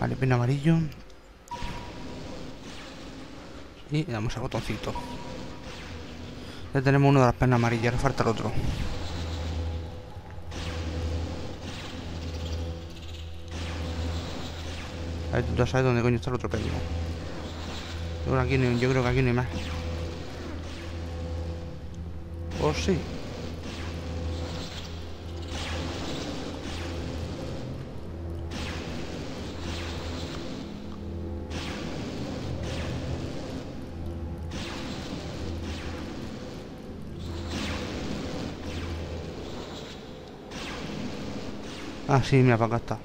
Vale, pin amarillo. Y le damos al botoncito. Ya tenemos uno de las penas amarillas, ahora falta el otro. A ver, tú sabes dónde coño está el otro pelo. Yo creo que aquí no, hay más. ¿O sí? Ah, sí, mira, para acá está.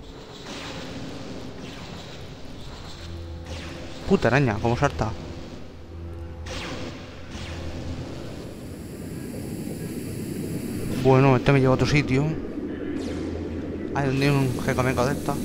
Puta araña, cómo salta. Bueno, este me lleva a otro sitio. Hay hay un jecameca de esta.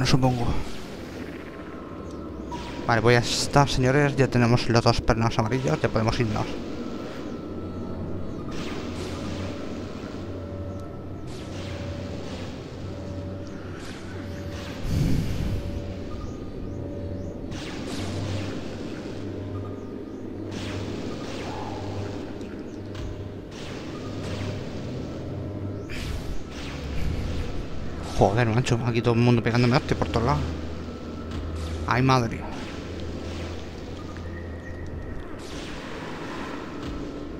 A perno, supongo. Vale, pues ya está, señores. Ya tenemos los dos pernos amarillos. Ya podemos irnos. Joder, macho, aquí todo el mundo pegándome hostia por todos lados. Ay, madre.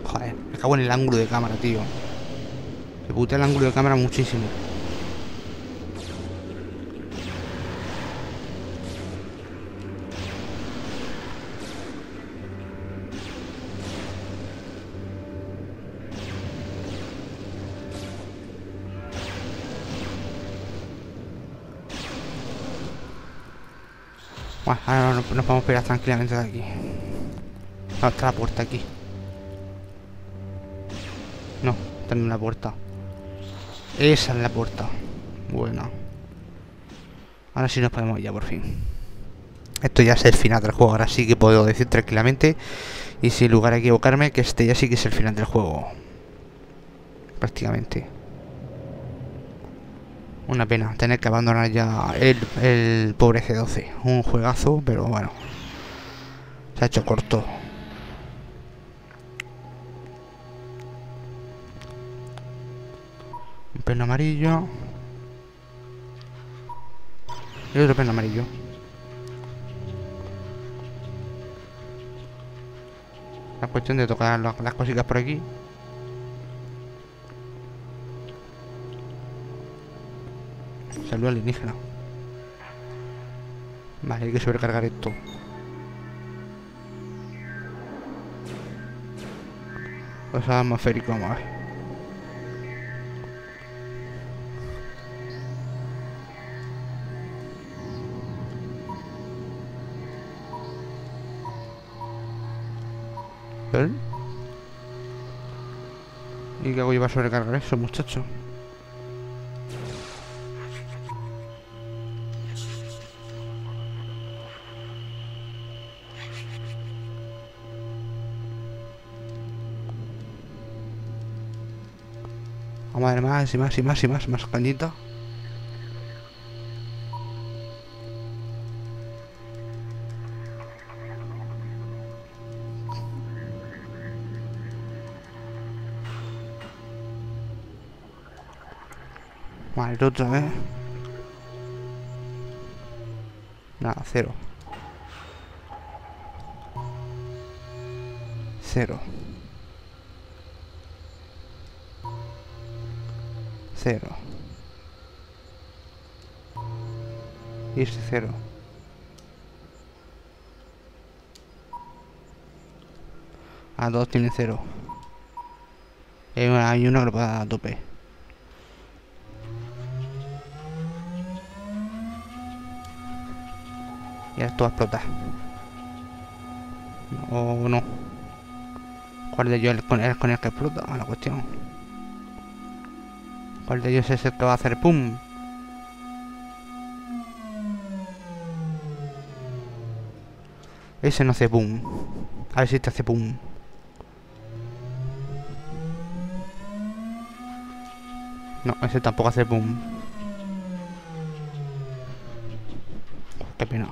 Joder, me cago en el ángulo de cámara, tío. Se putea el ángulo de cámara muchísimo. Ahora nos, podemos pegar tranquilamente de aquí. Ah, está la puerta aquí. No, está en la puerta. Esa es la puerta. Bueno. Ahora sí nos podemos ir ya por fin. Esto ya es el final del juego. Ahora sí que puedo decir tranquilamente. Y sin lugar a equivocarme, que este ya sí que es el final del juego. Prácticamente. Una pena tener que abandonar ya el, el pobre C12. Un juegazo, pero bueno. Se ha hecho corto. Un pelo amarillo. Y otro pelo amarillo. La cuestión de tocar las, las cositas por aquí. Salió alienígena. Vale, hay que sobrecargar esto. O sea, atmosférico, vamos a ver. ¿Eh? ¿Y qué hago yo para sobrecargar eso, muchacho? Más y más y más y más, más cañita. Vale, otra vez. Nada, cero. Cero. Cero. Y este cero. A dos tiene cero. Y hay una, dar a tope. Y esto va a explotar. O no. ¿Cuál de ellos es con el, que explota? La cuestión. ¿Cuál de ellos a hacer pum? Ese no hace pum. A ver si te hace pum. No, ese tampoco hace pum. Qué pena.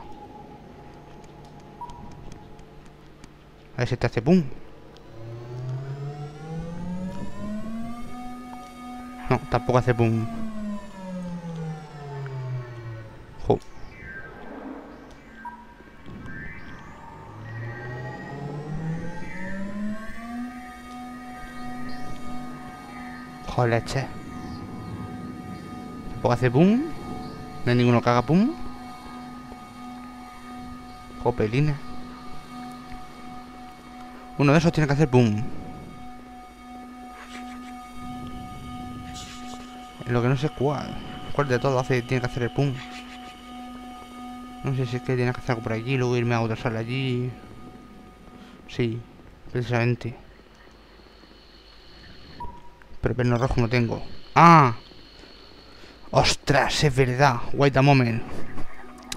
A ver si te hace pum. No, tampoco hace pum. Jo. Joder, leche. Tampoco hace pum. No hay ninguno que haga pum. Jopelina. Uno de esos tiene que hacer pum. Lo que no sé cuál. ¿Cuál de todo hace tiene que hacer el pum? No sé si es que tiene que hacer algo por allí, luego irme a otra sala allí. Sí, precisamente. Pero perno rojo no tengo. ¡Ah! ¡Ostras! Es verdad. Wait a moment.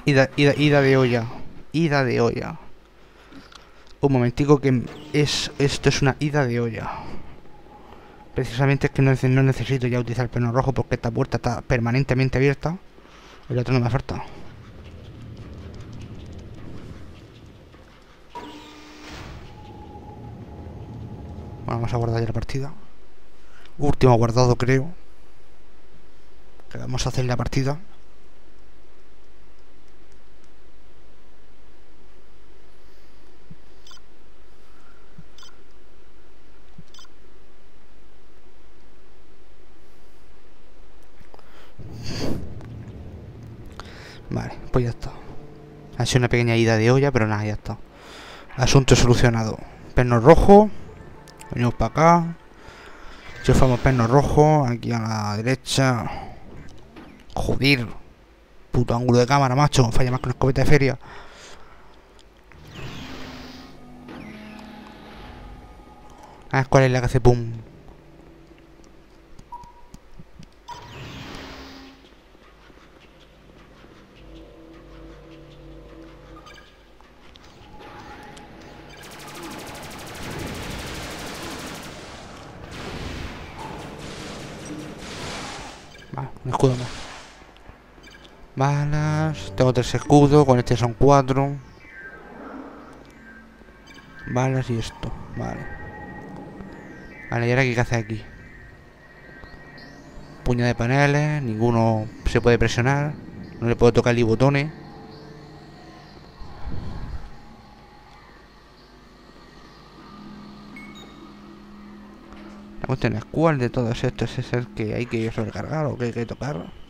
Ida, ida, ida de olla. Ida de olla. Un momentico que es esto es una ida de olla. Precisamente es que no, necesito ya utilizar el perno rojo porque esta puerta está permanentemente abierta. El otro no me falta. Bueno, vamos a guardar ya la partida. Último guardado creo. Que vamos a hacer la partida. Vale, pues ya está. Ha sido una pequeña ida de olla, pero nada, ya está. Asunto solucionado. Perno rojo. Venimos para acá. Chufamos perno rojo. Aquí a la derecha. Joder. Puto ángulo de cámara, macho. Falla más que una escopeta de feria. A ver cuál es la que hace pum. Vale, un escudo más. Balas. Tengo tres escudos. Con este son cuatro. Balas y esto. Vale. Vale, y ahora qué hace aquí. Puño de paneles. Ninguno se puede presionar. No le puedo tocar ni botones. La cuestión es cuál de todos estos es el que hay que recargar o que hay que tocar.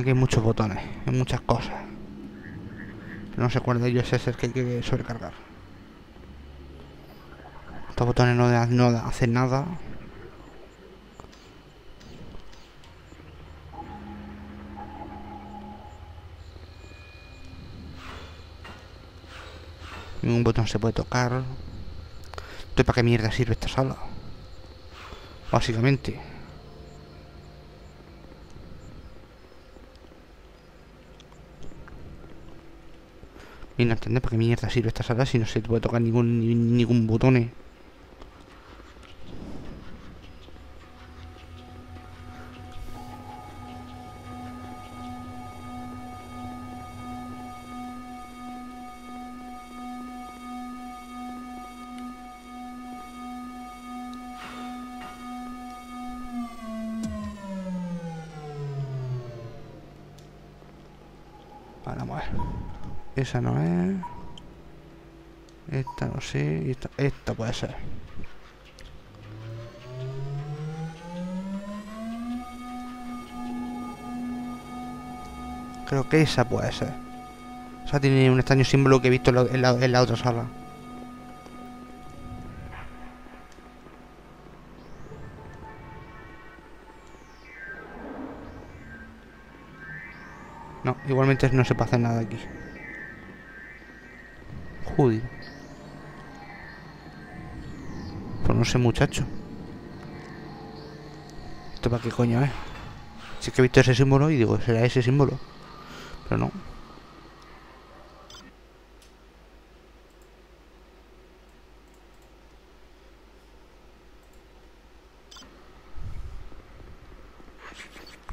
Aquí hay muchos botones, hay muchas cosas. No sé cuál de ellos es el que hay que sobrecargar. Estos botones no, hacen nada. Ningún botón se puede tocar. ¿para qué mierda sirve esta sala? Básicamente. Y no entender para qué mierda sirve esta sala si no se puede tocar ningún, ni- ningún botón. eh. Vamos. Esa no es. Esta no sé. Y esta, esta puede ser. Creo que esa puede ser. O sea, tiene un extraño símbolo que he visto en la otra sala. No, igualmente no se pasa nada aquí. Joder. Pues no sé, muchacho. ¿Esto para qué coño es? Sí que he visto ese símbolo y digo, ¿será ese símbolo? Pero no.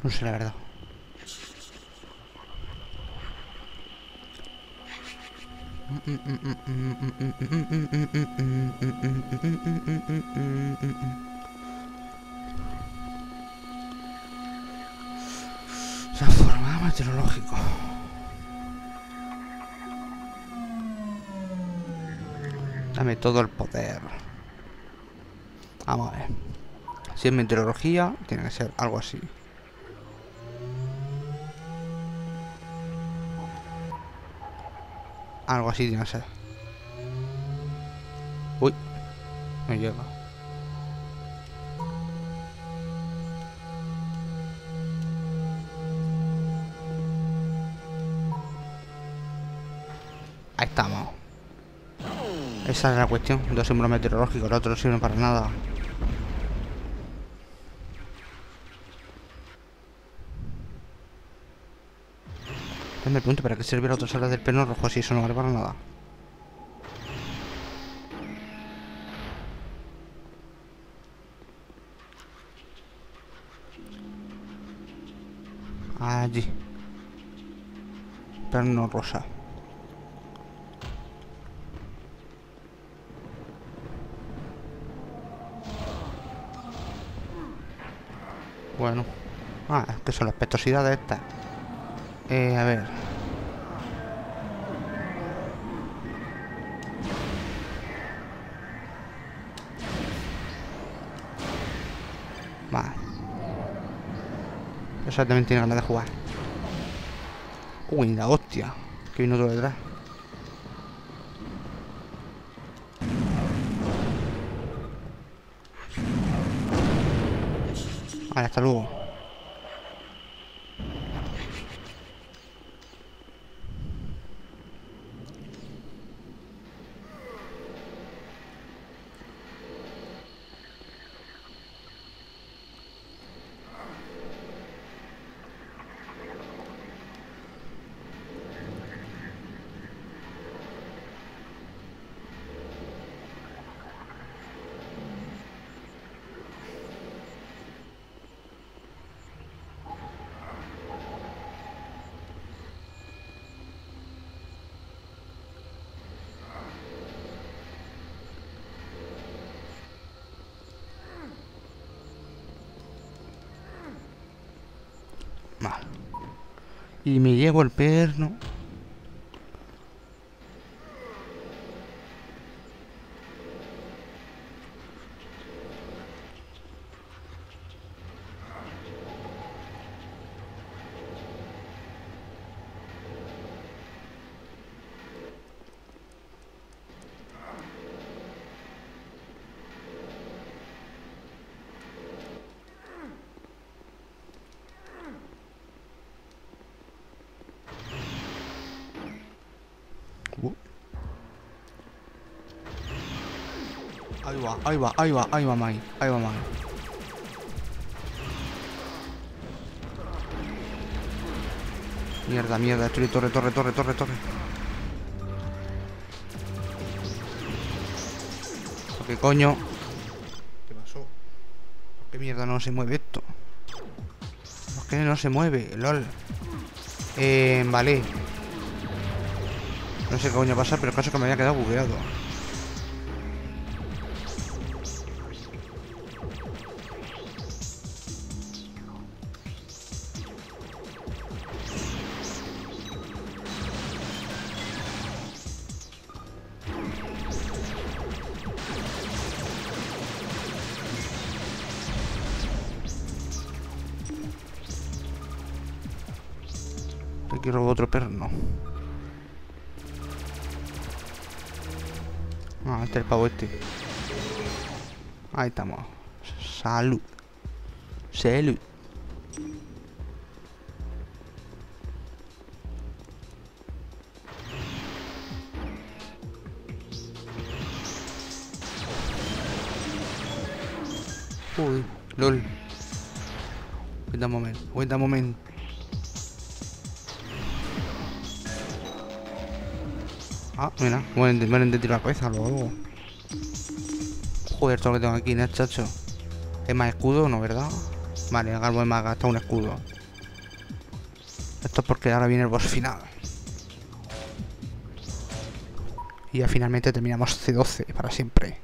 No sé la verdad. Transformado meteorológico. Dame todo el poder. Vamos a ver. Si es meteorología, tiene que ser algo así. Algo así que ser. Uy, no llega. Ahí estamos. Esa es la cuestión. Dos símbolos meteorológicos, los otros no sirven para nada. Entonces me pregunto, ¿para qué sirve la otra sala del pelo rojo si eso no vale para nada? Allí. Perno rosa. Bueno. Ah, que son las pestosidades estas. Eh, a ver. Vale. Eso también tiene ganas de jugar. Uy, la hostia. Que vino otro detrás. Vale, hasta luego. Y me llevo el perno. Ahí va, ahí va, ahí va, ahí va, Mai, ahí va, Mai. Mierda, mierda, estoy torre, torre, torre, torre, torre. ¿Qué coño? ¿Qué pasó? ¿Por qué mierda no se mueve esto? ¿Por qué no se mueve? LOL. Eh, vale. No sé qué coño pasa, pero el caso es que me había quedado bugueado. Aquí robó otro perro, no. Ah, este es el pavo este. Ahí estamos. Salud. Salud. Uy, lol. Cuenta un momento, cuenta un momento. Ah, mira, me han de tirar la cabeza luego. Joder, todo lo que tengo aquí, ¿no, chacho? ¿Es más escudo no, verdad? Vale, el me ha gastado un escudo. Esto es porque ahora viene el boss final. Y ya finalmente terminamos C12 para siempre.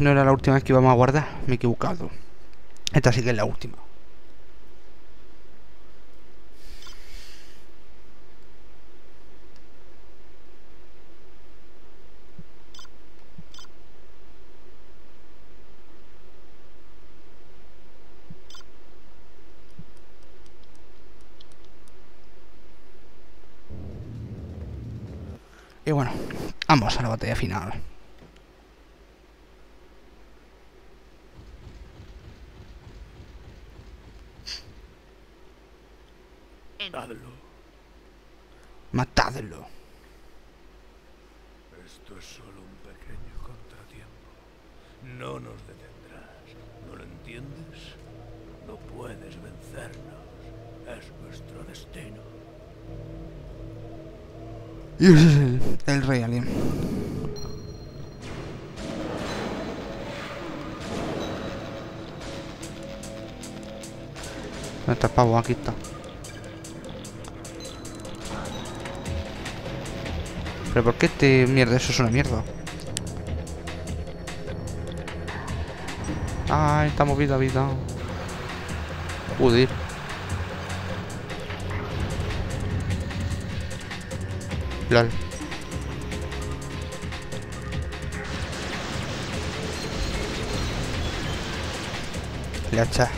No, era la última vez que íbamos a guardar, me he equivocado. Esta sí que es la última. Y bueno, vamos a la batalla final. Matadlo. Matadlo. Esto es solo un pequeño contratiempo. No nos detendrás. ¿No lo entiendes? No puedes vencernos. Es nuestro destino. Y ese es el, el rey alien. ¿Dónde está el pavo? Aquí está. ¿Pero por qué este mierda? Eso es una mierda. Ay, estamos vida, vida. Joder. LOL. Le hacha.